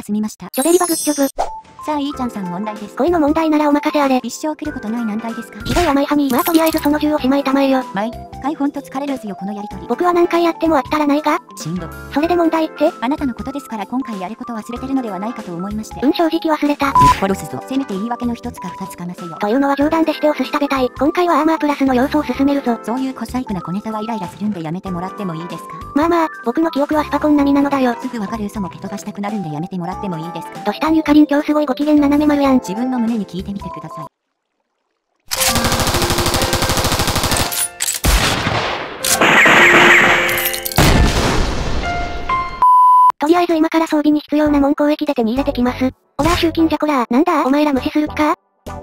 気は済みました。ショベリバグッジョブ。さあ、いーちゃんさん問題です。恋の問題ならお任せあれ。一生来ることない難題ですか？ひどい甘いハミー。まあとりあえずその銃をしまいたまえよ。毎回ほんと疲れるずよこのやりとり。僕は何回やっても飽きたらないがしんど。それで問題って？あなたのことですから今回やること忘れてるのではないかと思いまして。うん正直忘れた。殺すぞ。せめて言い訳の一つか二つかませよ。というのは冗談でしてお寿司食べたい。今回はアーマープラスの要素を進めるぞ。そういう小細工な小ネタはイライラするんでやめてもらってもいいですか？まあまあ、僕の記憶はスパコン並みなのだよ。すぐわかる嘘も蹴飛ばしたくなるんでやめてもらってもいいですか？どしたんゆかりん今日すごいご機嫌斜め丸やん。自分の胸に聞いてみてください。とりあえず今から装備に必要な門攻撃で手に入れてきます。オラー集金じゃこらー。なんだお前ら無視する気か？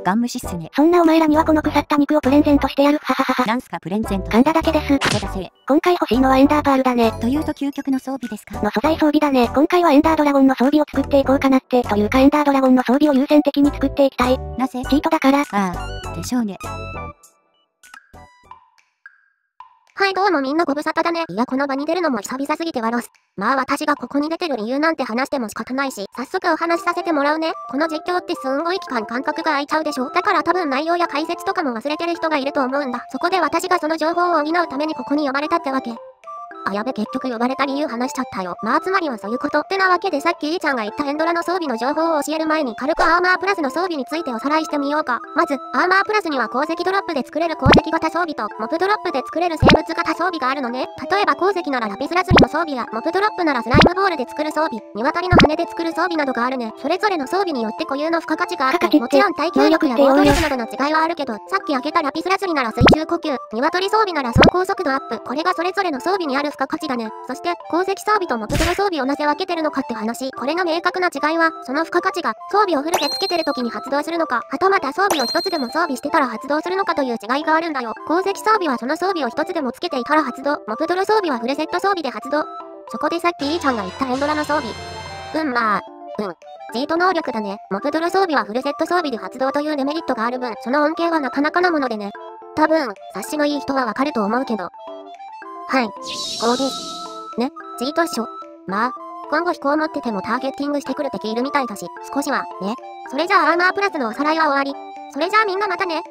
ガン無視っすね。そんなお前らにはこの腐った肉をプレゼントしてやる。はははは。なんすかプレゼント。噛んだだけです。人だせ今回欲しいのはエンダーパールだね。というと究極の装備ですか？の素材装備だね。今回はエンダードラゴンの装備を作っていこうかなって。というかエンダードラゴンの装備を優先的に作っていきたい。なぜ？チートだから。ああ、でしょうね。はいどうもみんなご無沙汰だね。いやこの場に出るのも久々すぎてわろす。まあ私がここに出てる理由なんて話しても仕方ないし、早速お話しさせてもらうね。この実況ってすんごい期間感覚が空いちゃうでしょ。だから多分内容や解説とかも忘れてる人がいると思うんだ。そこで私がその情報を補うためにここに呼ばれたってわけ。あ、やべ、結局呼ばれた理由話しちゃったよ。まあ、つまりはそういうこと。ってなわけでさっきいーちゃんが言ったエンドラの装備の情報を教える前に軽くアーマープラスの装備についておさらいしてみようか。まず、アーマープラスには鉱石ドロップで作れる鉱石型装備と、モプドロップで作れる生物型装備があるのね。例えば鉱石ならラピスラズリの装備や、モプドロップならスライムボールで作る装備、鶏の羽で作る装備などがあるね。それぞれの装備によって固有の付加価値があってもちろん耐久力や防御力などの違いはあるけど、さっき開けたラピスラズリなら水中呼吸、鶏装備なら走行速度アップ、これがそれぞれの装備にある付加価値だね。そして、鉱石装備とモプドロ装備をなぜ分けてるのかって話。これの明確な違いは、その付加価値が装備をフルでつけてる時に発動するのか、はたまた装備を一つでも装備してたら発動するのかという違いがあるんだよ。鉱石装備はその装備を一つでもつけていたら発動、モプドロ装備はフルセット装備で発動。そこでさっきイーちゃんが言ったエンドラの装備。うんまあ、うん。チート能力だね。モプドロ装備はフルセット装備で発動というデメリットがある分、その恩恵はなかなかなものでね。多分、察しのいい人はわかると思うけど。はい。こうです。ね、チートっしょ。まあ、今後飛行持っててもターゲッティングしてくる敵いるみたいだし、少しは、ね。それじゃあアーマープラスのおさらいは終わり。それじゃあみんなまたね。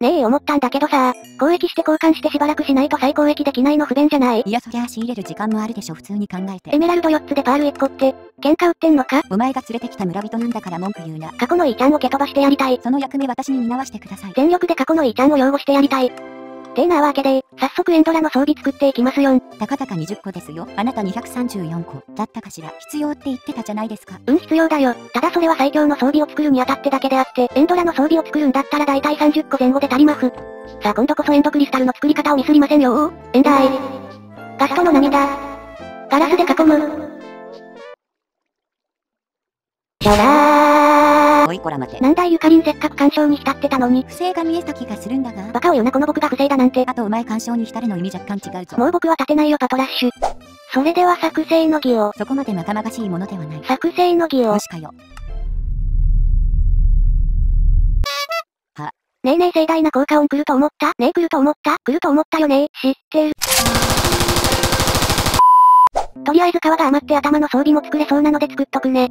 ねえ思ったんだけどさ、攻撃して交換してしばらくしないと再攻撃できないの不便じゃない？いやそりゃあ仕入れる時間もあるでしょ普通に考えてエ。メラルド4つでパール1個って、喧嘩売ってんのか？お前が連れてきた村人なんだから文句言うな。過去のいーちゃんを蹴飛ばしてやりたい。その役目私に担わしてください。全力で過去のいーちゃんを擁護してやりたい。てなわけで、早速エンドラの装備作っていきますよん。たかだか20個ですよ。あなた234個。だったかしら。必要って言ってたじゃないですか。うん必要だよ。ただそれは最強の装備を作るにあたってだけであって、エンドラの装備を作るんだったら大体30個前後で足ります。さあ今度こそエンドクリスタルの作り方をミスりませんよー。エンダーイ。ガストの涙。ガラスで囲む。ちょらー。おいこら待て。なんだいゆかりんせっかく干渉に浸ってたのに。不正が見えた気がするんだが。バカを言うなこの僕が不正だなんて。あとお前干渉に浸るの意味若干違うぞ。もう僕は立てないよパトラッシュ。それでは作成の儀を。そこまでまがまがしいものではない。作成の儀をも。しかよ。ねえねえ盛大な効果音来ると思った？ねえ来ると思った？来ると思ったよね知ってる。とりあえず皮が余って頭の装備も作れそうなので作っとくね。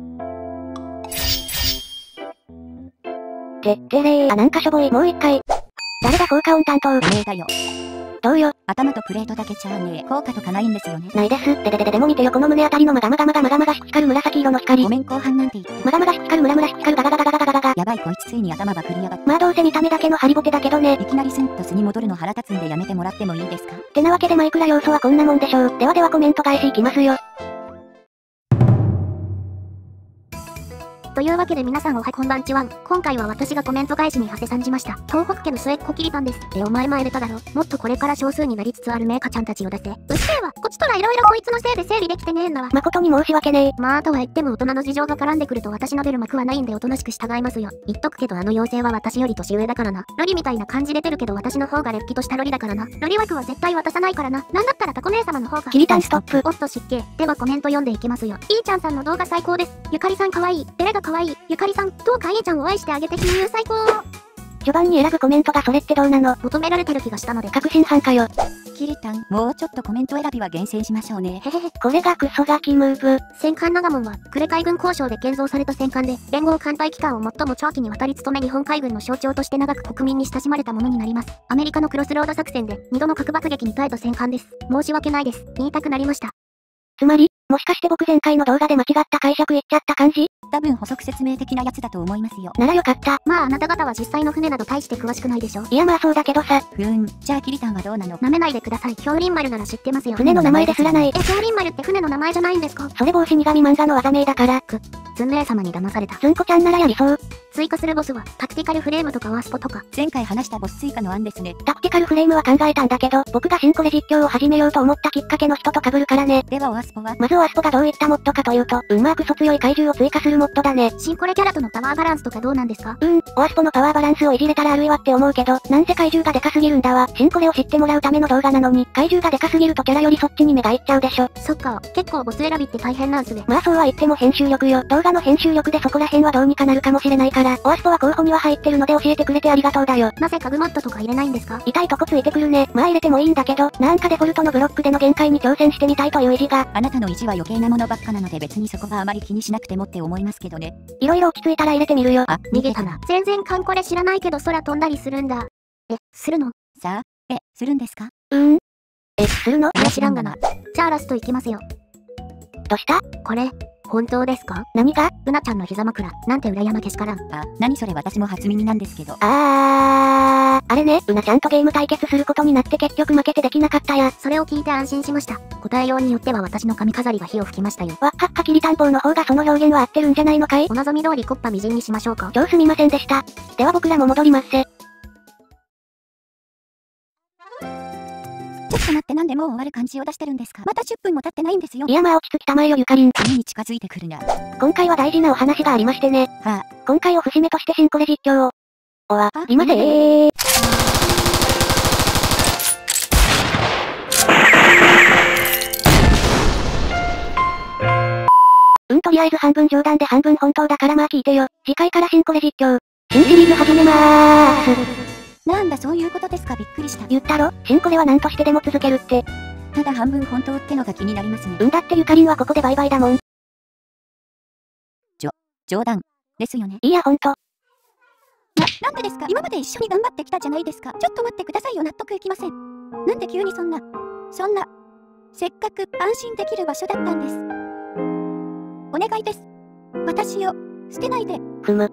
てってれー。あ、なんかしょぼい。もう一回。誰が効果音担当おめえだよ。どうよ。頭とプレートだけちゃあねえ。効果とかないんですよね。ないです。でででででも見てよこの胸あたりのまがまがまがまがまがしく光る紫色の光ご。めん後半なんて言って。まがまがしく光るムラムラしく光るガガガガガガガガガ。やばいこいつついに頭ばくりやがっまあどうせ見た目だけのハリボテだけどね。いきなりスンと素に戻るの腹立つんでやめてもらってもいいですかてなわけでマイクラ要素はこんなもんでしょう。ではではコメント返しいきますよ。というわけで皆さんおはこんばんちは。今回は私がコメント返しに馳せ参じました。東北家の末っ子キリパンです。え、お前前出ただろ。もっとこれから少数になりつつあるメーカちゃんたちを出せ。うっせえわ。こっちとら色々こいつのせいで整理できてねえんだわ。誠に申し訳ねえ。まあ、とは言っても大人の事情が絡んでくると私の出る幕はないんでおとなしく従いますよ。言っとくけどあの妖精は私より年上だからな。ロリみたいな感じで出るけど私の方がれっきとしたロリだからな。ロリ枠は絶対渡さないからな。なんだったらタコ姉様の方が。キリタンストップ。おっと失敬。ではコメント読んでいきますよ。いーちゃんさんの動画最高です。ゆかりさんかわいい。デレがかわい。ゆかりさん、どうかい？ちゃんを愛してあげて金融最高。序盤に選ぶコメントがそれってどうなの求められてる気がしたので。確信犯かよ。キリタン、もうちょっとコメント選びは厳選しましょうね。へへへ。これがクソガキムーブ。戦艦ナガモンは、呉海軍交渉で建造された戦艦で、連合艦隊機関を最も長期にわたり務め日本海軍の象徴として長く国民に親しまれたものになります。アメリカのクロスロード作戦で、2度の核爆撃に耐えた戦艦です。申し訳ないです。言いたくなりました。つまり、もしかして僕前回の動画で間違った解釈言っちゃった感じ多分補足説明的なやつだと思いますよ。ならよかった。まああなた方は実際の船など大して詳しくないでしょ。いやまあそうだけどさ、ふーん、じゃあキリタンはどうなの？舐めないでください。氷林丸なら知ってますよ。船の名前ですらないえ、。氷林丸って船の名前じゃないんですか？それ帽子女神漫画の技名だから、ズンレイ様に騙された。ずんこちゃんならやりそう。追加するボスは、タクティカルフレームとかワースポとか。前回話したボス追加の案ですね。タクティカルフレームは考えたんだけど、僕が新コレ実況を始めようと思ったきっかけの人と被るからね。ではオアスポは？まずオアスポがどういったモッドかというと、うんまークソ強い怪獣を追加するモッドだね。新コレキャラとのパワーバランスとかどうなんですか？うん、オアスポのパワーバランスをいじれたらあるいはって思うけど、なんせ怪獣がデカすぎるんだわ。新コレを知ってもらうための動画なのに、怪獣がデカすぎるとキャラよりそっちに目がいっちゃうでしょ。そっか、結構ボス選びって大変なんすね。まあそうは言っても編集力よ。動画の編集力でそこら辺はどうにかなるかもしれないから、オアスポは候補には入ってるので教えてくれてありがとうだよ。なぜかグモッドとか入れないんですか？痛いとこついてくるね。まあ入れてもいいんだけど、なんかデフォルトのブロックでの限界に挑戦してみたいという意地が、あなたの意地は余計なものばっかなので別にそこはあまり気にしなくてもって思いますけどね。いろいろ落ち着いたら入れてみるよ。あ、逃げたな。全然カンコレ知らないけど空飛んだりするんだ。え、するの？さあ、え、するんですか？うーん。え、するの？いや知らんがな。じゃあラストいきますよ。どうした？これ、本当ですか？何がうなちゃんの膝枕、なんて裏山けしからん。あ、何それ私も初耳なんですけど。あー、あれね、うなちゃんとゲーム対決することになって結局負けてできなかったや。それを聞いて安心しました。答えようによっては私の髪飾りが火を吹きましたよ。わっかっかきりたんぽの方がその表現は合ってるんじゃないのかい？お望み通りコッパみじんにしましょうか。超すみませんでした。では僕らも戻りますせ。っと待ってなんでもう終わる感じを出してるんですか？また10分も経ってないんですよい。やまあ落ち着きたまえよゆかりん。目に近づいてくるな。今回は大事なお話がありましてね。は今回を節目として新コレ実況を。おわあ、りませー。うんとりあえず半分冗談で半分本当だからまあ聞いてよ。次回から新コレ実況。新シリーズ始めまーす。なんだそういうことですか？びっくりした。言ったろ？新コレは何としてでも続けるって。ただ半分本当ってのが気になりますね。うんだってゆかりんはここでバイバイだもん。冗談。ですよね。いいやほんと。な、なんでですか？今まで一緒に頑張ってきたじゃないですか。ちょっと待ってくださいよ納得いきません。なんで急にそんな、そんな、せっかく安心できる場所だったんです。お願いです。私を、捨てないで。ふむ。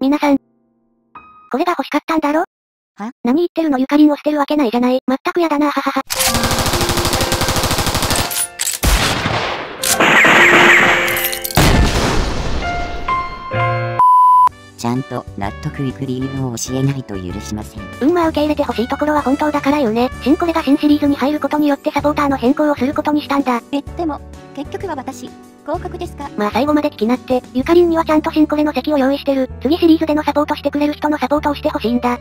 皆さん。これが欲しかったんだろ？は何言ってるの？ゆかりんを捨てるわけないじゃない。まったくやだなははは。ちゃんと納得いく理由を教えないと許しません。うんまあ受け入れてほしいところは本当だからよね。新コレが新シリーズに入ることによってサポーターの変更をすることにしたんだ。え、でも、結局は私、合格ですか？まあ最後まで聞きなって、ゆかりんにはちゃんと新コレの席を用意してる。次シリーズでのサポートしてくれる人のサポートをしてほしいんだ。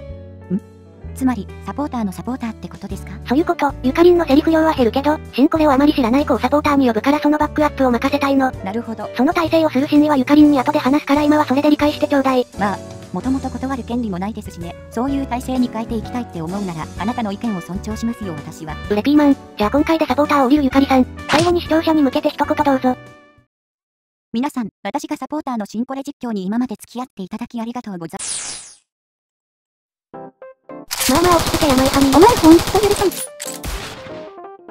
つまり、サポーターのサポーターってことですか？そういうこと、ゆかりんのセリフ量は減るけど、新コレをあまり知らない子をサポーターに呼ぶからそのバックアップを任せたいの。なるほど。その体制をするシにはゆかりんに後で話すから今はそれで理解してちょうだい。まあ、もともと断る権利もないですしね。そういう体制に変えていきたいって思うなら、あなたの意見を尊重しますよ私は。うれピーマン。じゃあ今回でサポーターを降りるゆかりさん。最後に視聴者に向けて一言どうぞ。皆さん、私がサポーターの新コレ実況に今まで付き合っていただきありがとうございます。まあまあ落ち着けやないかみ。お前ほんと許さん。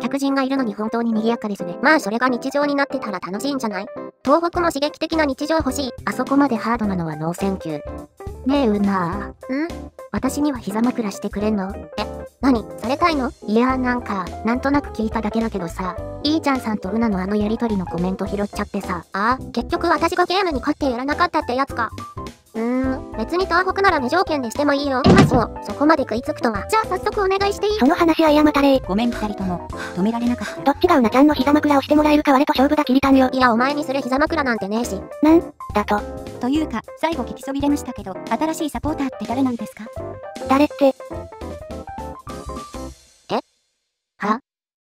客人がいるのに本当に賑やかですね。まあそれが日常になってたら楽しいんじゃない？東北も刺激的な日常欲しい。あそこまでハードなのはノーセンキュー。ねえうなぁ。ん？私には膝枕してくれんの？え、何？されたいの？いやなんか、なんとなく聞いただけだけどさ。いーちゃんさんとうなのあのやりとりのコメント拾っちゃってさ。ああ、結局私がゲームに勝ってやらなかったってやつか。うーん、別に東北なら無条件でしてもいいよ。まそう、そこまで食いつくとは。じゃあ早速お願いしていい？その話はやまたれごめん二人とも、止められなかった。どっちがうなちゃんの膝枕をしてもらえるか我と勝負だきりたんよ。いや、お前にする膝枕なんてねえし。だと、というか、最後聞きそびれましたけど、新しいサポーターって誰なんですか？誰って、